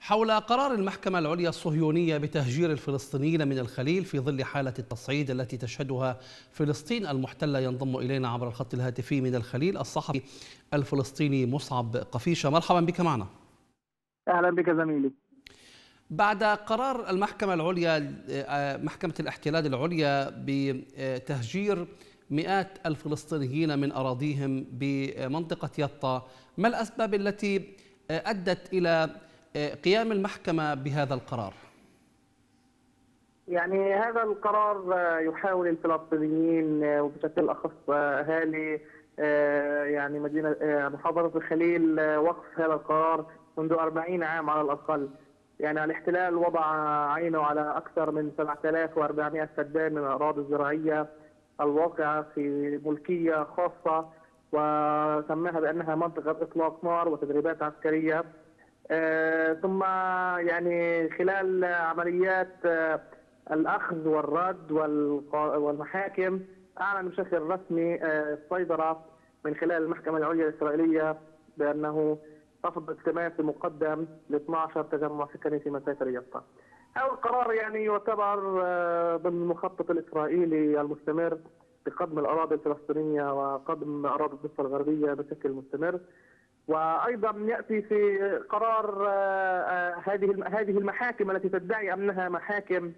حول قرار المحكمة العليا الصهيونية بتهجير الفلسطينيين من الخليل في ظل حالة التصعيد التي تشهدها فلسطين المحتلة ينضم إلينا عبر الخط الهاتفي من الخليل الصحفي الفلسطيني مصعب قفيشة. مرحبا بك معنا. أهلا بك زميلي. بعد قرار المحكمة العليا محكمة الاحتلال العليا بتهجير مئات الفلسطينيين من أراضيهم بمنطقة يطا ما الأسباب التي أدت إلى قيام المحكمة بهذا القرار؟ يعني هذا القرار يحاول الفلسطينيين وبشكل أخص أهالي يعني مدينة محافظة الخليل وقف هذا القرار منذ 40 عام على الأقل. يعني الاحتلال وضع عينه على أكثر من 7400 فدان من الأراضي الزراعية الواقعة في ملكية خاصة وسماها بأنها منطقة إطلاق نار وتدريبات عسكرية. آه ثم يعني خلال عمليات آه الأخذ والرد والمحاكم أعلن بشكل رسمي آه السيطرة من خلال المحكمة العليا الإسرائيلية بأنه رفض التماس المقدم ل 12 تجمع سكني في مسافر يافا. هذا القرار يعني يعتبر ضمن المخطط الإسرائيلي المستمر بقدم الأراضي الفلسطينية وقدم أراضي الضفة الغربية بشكل مستمر. وأيضا يأتي في قرار هذه هذه المحاكم التي تدعي أنها محاكم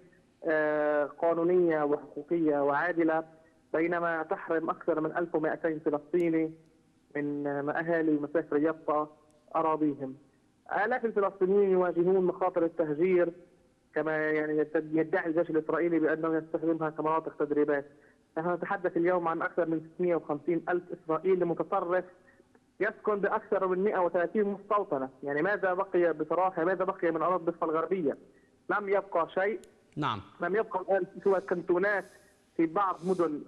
قانونية وحقوقية وعادلة بينما تحرم أكثر من 1200 فلسطيني من اهالي مسافر يافا أراضيهم. آلاف الفلسطينيين يواجهون مخاطر التهجير كما يعني يدعي الجيش الإسرائيلي بأنه يستخدمها كمناطق تدريبات. نحن نتحدث اليوم عن أكثر من 650 ألف إسرائيلي متطرف يسكن بأكثر من 130 مستوطنة، يعني ماذا بقي بصراحة؟ ماذا بقي من اراضي الضفه الغربية؟ لم يبقى شيء. نعم. لم يبقى الآن سوى كنتونات في بعض مدن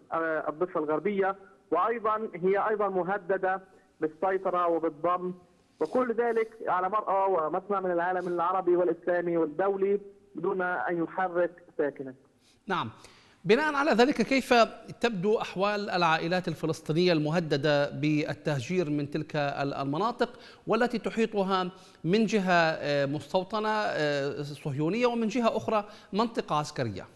الضفة الغربية. وأيضا هي أيضا مهددة بالسيطرة وبالضم. وكل ذلك على مرأى ومسمع من العالم العربي والإسلامي والدولي دون أن يحرك ساكنا. نعم. بناء على ذلك كيف تبدو أحوال العائلات الفلسطينية المهددة بالتهجير من تلك المناطق والتي تحيطها من جهة مستوطنة صهيونية ومن جهة أخرى منطقة عسكرية؟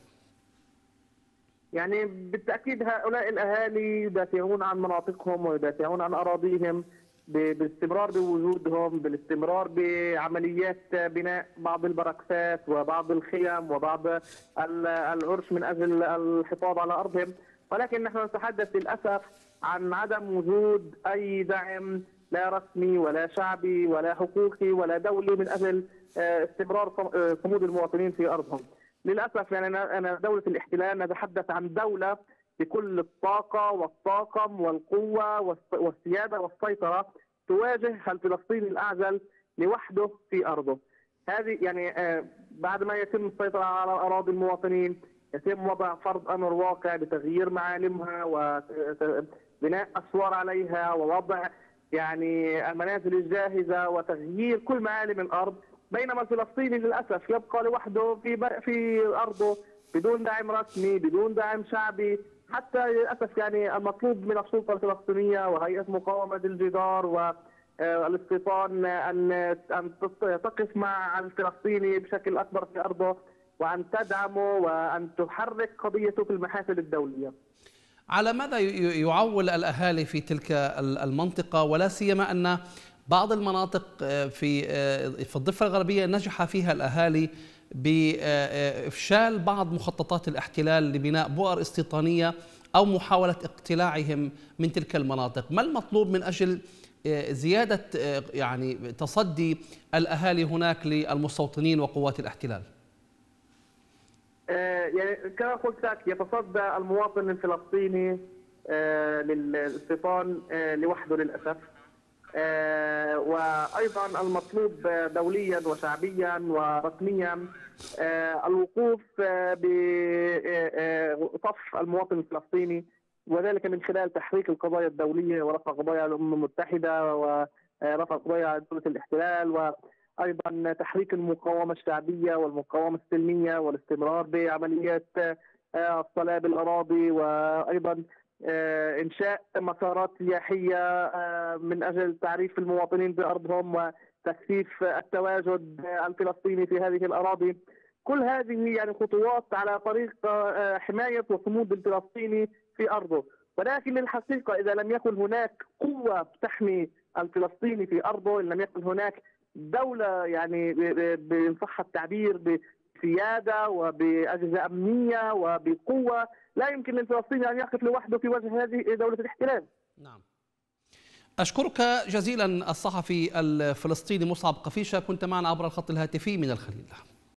يعني بالتأكيد هؤلاء الأهالي يدافعون عن مناطقهم ويدافعون عن أراضيهم. بالاستمرار بوجودهم بالاستمرار بعمليات بناء بعض البركسات وبعض الخيم وبعض العرش من أجل الحفاظ على أرضهم ولكن نحن نتحدث للأسف عن عدم وجود أي دعم لا رسمي ولا شعبي ولا حقوقي ولا دولي من أجل استمرار صمود المواطنين في أرضهم. للأسف يعني أنا دولة الاحتلال نتحدث عن دولة بكل الطاقة والطاقم والقوة والسيادة والسيطرة تواجه الفلسطيني الأعزل لوحده في أرضه. هذه يعني بعد ما يتم السيطرة على أراضي المواطنين يتم وضع فرض أمر واقع بتغيير معالمها وبناء أسوار عليها ووضع يعني المنازل الجاهزة وتغيير كل معالم الأرض. بينما الفلسطيني للأسف يبقى لوحده في في أرضه بدون دعم رسمي بدون دعم شعبي حتى للأسف يعني المطلوب من السلطة الفلسطينية وهيئه مقاومة الجدار والاستيطان أن أن تقف مع الفلسطيني بشكل أكبر في أرضه وأن تدعمه وأن تحرك قضيته في المحافل الدولية. على ماذا يعول الأهالي في تلك المنطقة ولا سيما أن بعض المناطق في في الضفة الغربية نجح فيها الأهالي بإفشال بعض مخططات الاحتلال لبناء بؤر استيطانية أو محاولة اقتلاعهم من تلك المناطق، ما المطلوب من أجل زيادة يعني تصدي الأهالي هناك للمستوطنين وقوات الاحتلال؟ يعني كما قلت لك يتصدى المواطن الفلسطيني للاستيطان لوحده للأسف آه وأيضا المطلوب دوليا وشعبيا ورسميا آه الوقوف آه بصف المواطن الفلسطيني وذلك من خلال تحريك القضايا الدولية ورفع قضايا الأمم المتحدة ورفع قضايا دولة الاحتلال وأيضا تحريك المقاومة الشعبية والمقاومة السلمية والاستمرار بعمليات الصلاه بالاراضي وأيضا إنشاء مسارات سياحية من أجل تعريف المواطنين بأرضهم تكثيف التواجد الفلسطيني في هذه الأراضي. كل هذه يعني خطوات على طريق حماية وصمود الفلسطيني في أرضه. ولكن الحقيقة إذا لم يكن هناك قوة تحمي الفلسطيني في أرضه إن لم يكن هناك دولة يعني بإن صح التعبير بسياده وبأجهزة أمنية وبقوة لا يمكن للفلسطيني أن يقف لوحده في وجه هذه دولة الاحتلال. نعم. أشكرك جزيلا الصحفي الفلسطيني مصعب قفيشة كنت معنا عبر الخط الهاتفي من الخليل